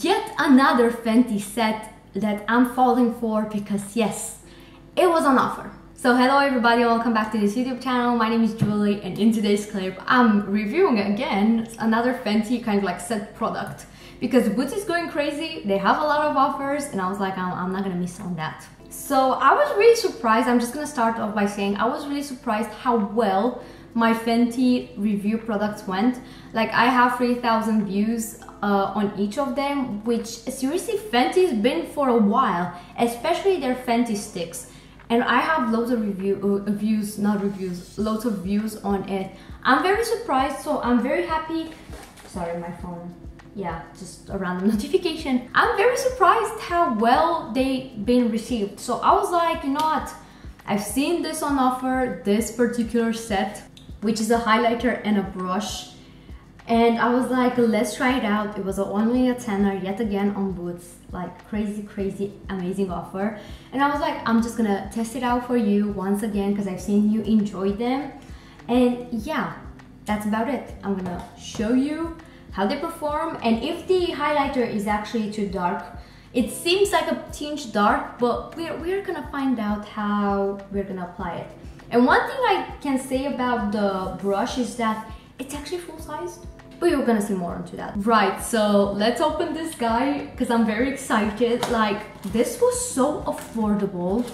yet another Fenty set that I'm falling for because yes, it was on offer. So hello everybody, welcome back to this YouTube channel. My name is Julie and in today's clip I'm reviewing again another Fenty kind of like set product because Boots is going crazy, they have a lot of offers and I was like I'm, I'm not gonna miss on that. So I was really surprised, I'm just gonna start off by saying I was really surprised how well my Fenty review products went. Like I have 3000 views uh, on each of them, which seriously Fenty's been for a while, especially their Fenty sticks. And I have loads of review uh, views, not reviews, loads of views on it. I'm very surprised, so I'm very happy. Sorry, my phone. Yeah, just a random notification. I'm very surprised how well they've been received. So I was like, you know what? I've seen this on offer, this particular set which is a highlighter and a brush. And I was like, let's try it out. It was only a tenner yet again on Boots, like crazy, crazy, amazing offer. And I was like, I'm just gonna test it out for you once again because I've seen you enjoy them. And yeah, that's about it. I'm gonna show you how they perform and if the highlighter is actually too dark. It seems like a tinge dark, but we're, we're gonna find out how we're gonna apply it. And one thing I can say about the brush is that it's actually full-sized. But you're gonna see more onto that. Right, so let's open this guy because I'm very excited. Like, this was so affordable.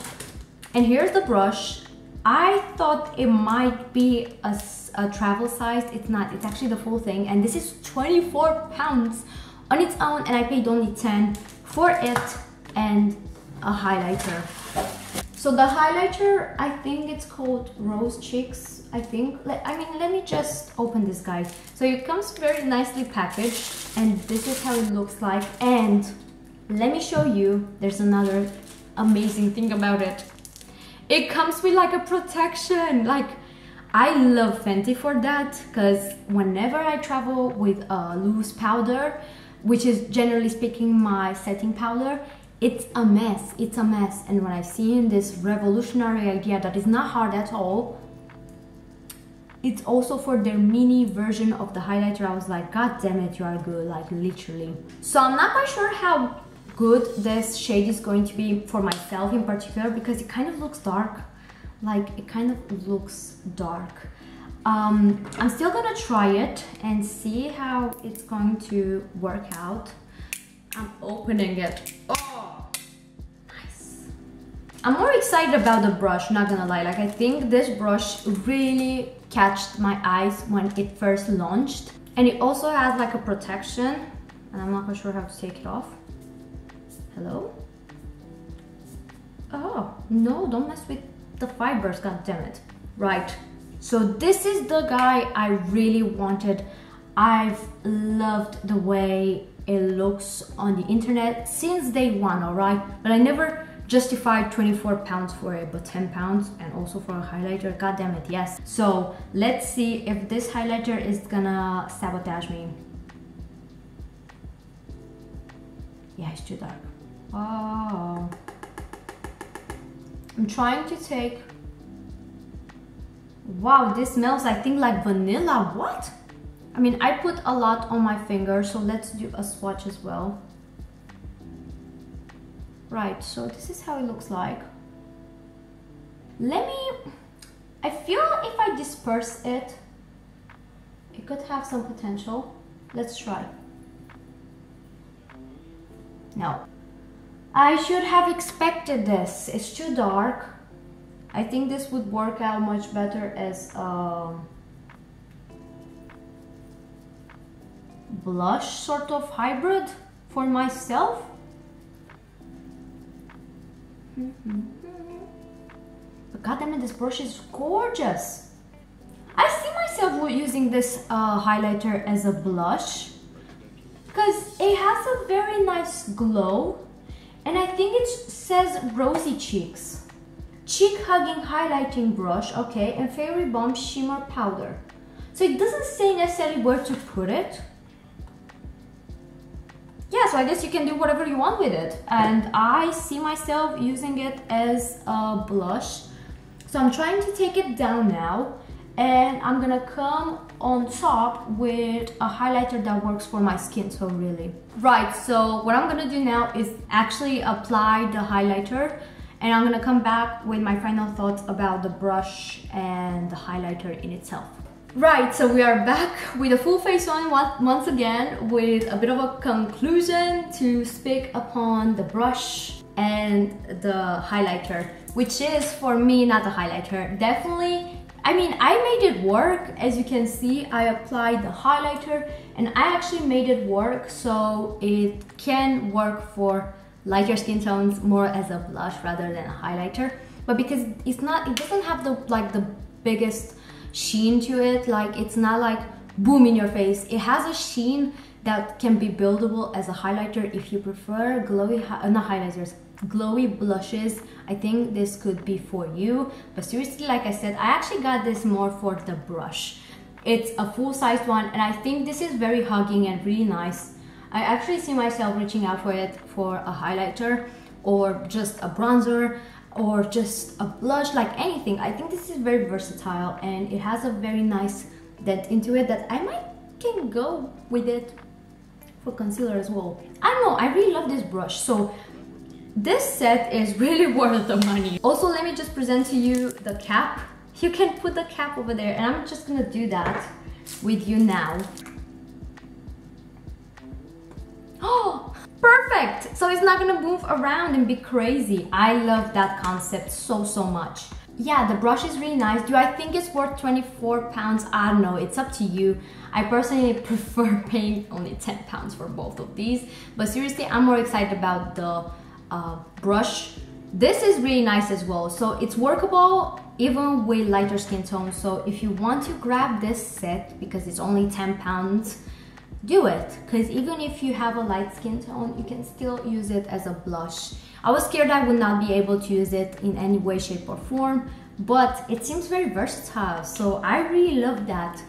And here's the brush. I thought it might be a, a travel size. It's not, it's actually the full thing. And this is 24 pounds on its own and I paid only 10 for it and a highlighter. So the highlighter, I think it's called Rose Cheeks, I think. I mean, let me just open this, guys. So it comes very nicely packaged and this is how it looks like. And let me show you, there's another amazing thing about it. It comes with like a protection, like I love Fenty for that because whenever I travel with a loose powder, which is generally speaking my setting powder, it's a mess it's a mess. And when i've seen this revolutionary idea that is not hard at all it's also for their mini version of the highlighter i was like god damn it you are good like literally. So i'm not quite sure how good this shade is going to be for myself in particular because it kind of looks dark. Like it kind of looks dark. Um, i'm still gonna try it and see how it's going to work out. I'm opening it. Oh I'm more excited about the brush, not gonna lie. Like I think this brush really catched my eyes when it first launched. And it also has like a protection. And I'm not quite sure how to take it off. Hello? Oh, no, don't mess with the fibers, god damn it. Right, so this is the guy I really wanted. I've loved the way it looks on the internet since day one, all right? But I never justified 24 pounds for it but 10 pounds and also for a highlighter. God damn it yes. So let's see if this highlighter is gonna sabotage me. Yeah it's too dark. Oh. I'm trying to take wow this smells i think like vanilla. What? I mean i put a lot on my finger so let's do a swatch as well Right, so this is how it looks like. Let me, I feel if I disperse it, it could have some potential. Let's try. No. I should have expected this. It's too dark. I think this would work out much better as a um, blush sort of hybrid for myself. But goddamn it, this brush is gorgeous. I see myself using this uh, highlighter as a blush because it has a very nice glow and I think it says rosy cheeks. Cheek hugging highlighting brush, okay, and Fairy Bomb shimmer powder. So it doesn't say necessarily where to put it, yeah, so I guess you can do whatever you want with it. And I see myself using it as a blush. So I'm trying to take it down now and I'm gonna come on top with a highlighter that works for my skin tone really. Right, so what I'm gonna do now is actually apply the highlighter and I'm gonna come back with my final thoughts about the brush and the highlighter in itself. Right, so we are back with a full face on once again with a bit of a conclusion to speak upon the brush and the highlighter, which is for me not the highlighter. Definitely, I mean, I made it work. As you can see, I applied the highlighter and I actually made it work so it can work for lighter skin tones more as a blush rather than a highlighter. But because it's not, it doesn't have the like the biggest sheen to it. Like it's not like boom in your face. It has a sheen that can be buildable as a highlighter if you prefer glowy, uh, not highlighters, glowy blushes. I think this could be for you. But seriously, like I said, I actually got this more for the brush. It's a full-sized one and I think this is very hugging and really nice. I actually see myself reaching out for it for a highlighter or just a bronzer or just a blush like anything. I think this is very versatile and it has a very nice dent into it that i might can go with it for concealer as well. I don't know i really love this brush. So this set is really worth the money. Also let me just present to you the cap. You can put the cap over there and i'm just gonna do that with you now So it's not gonna move around and be crazy. I love that concept so, so much. Yeah, the brush is really nice. Do I think it's worth 24 pounds? I don't know, it's up to you. I personally prefer paying only 10 pounds for both of these. But seriously, I'm more excited about the uh, brush. This is really nice as well. So it's workable even with lighter skin tones. So if you want to grab this set, because it's only 10 pounds, do it because even if you have a light skin tone you can still use it as a blush. I was scared i would not be able to use it in any way shape or form but it seems very versatile so i really love that.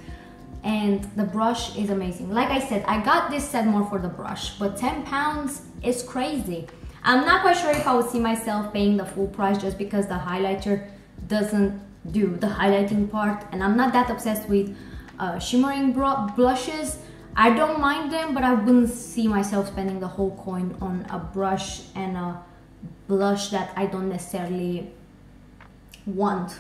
And the brush is amazing. Like i said i got this set more for the brush but 10 pounds is crazy. I'm not quite sure if i would see myself paying the full price just because the highlighter doesn't do the highlighting part and i'm not that obsessed with uh, shimmering blushes I don't mind them, but I wouldn't see myself spending the whole coin on a brush and a blush that I don't necessarily want.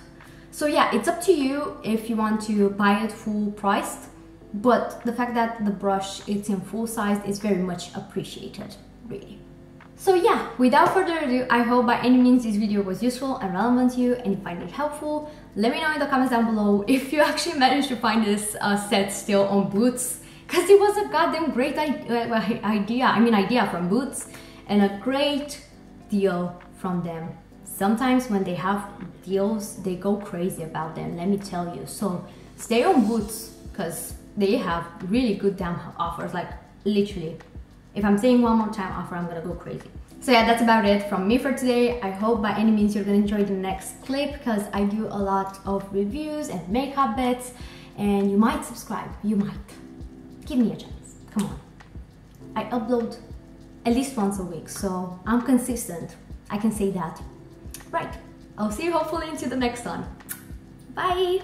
So yeah, it's up to you if you want to buy it full priced, but the fact that the brush is in full size is very much appreciated, really. So yeah, without further ado, I hope by any means this video was useful and relevant to you and you find it helpful. Let me know in the comments down below if you actually managed to find this uh, set still on Boots because it was a goddamn great uh, idea. I mean, idea from Boots and a great deal from them. Sometimes when they have deals, they go crazy about them, let me tell you. So stay on Boots because they have really good damn offers, like literally. If I'm saying one more time offer, I'm gonna go crazy. So yeah, that's about it from me for today. I hope by any means you're gonna enjoy the next clip because I do a lot of reviews and makeup bits and you might subscribe, you might. Give me a chance. Come on. I upload at least once a week, so I'm consistent. I can say that. Right. I'll see you hopefully into the next one. Bye.